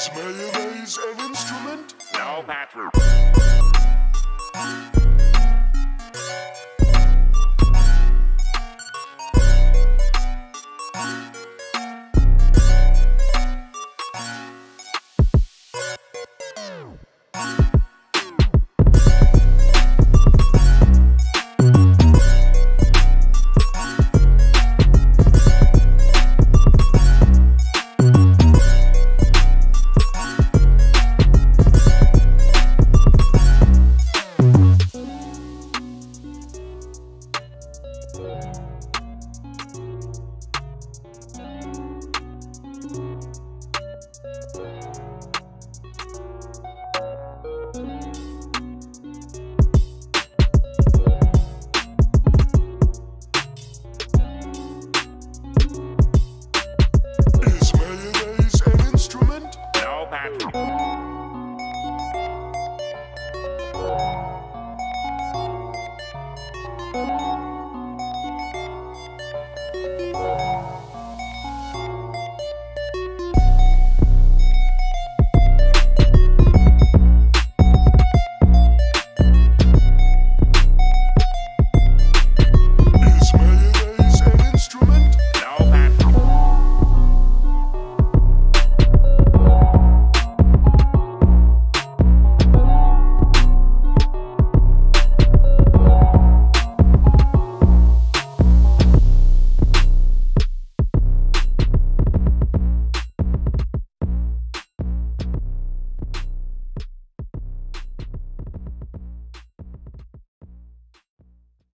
Is mayonnaise an instrument? No, Patrick. Música